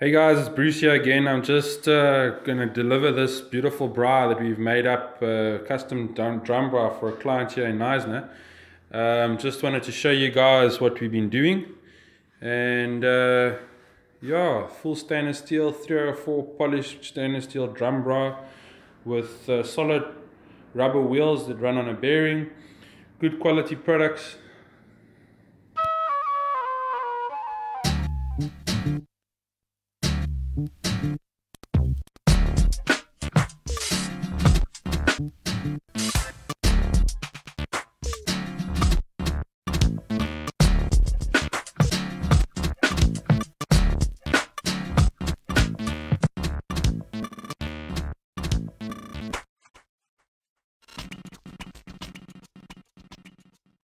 Hey guys, it's Bruce here again. I'm just uh, going to deliver this beautiful braai that we've made up, uh, custom drum braai for a client here in Knysna. Um, just wanted to show you guys what we've been doing. And uh, yeah, full stainless steel, 304 polished stainless steel drum braai with uh, solid rubber wheels that run on a bearing. Good quality products.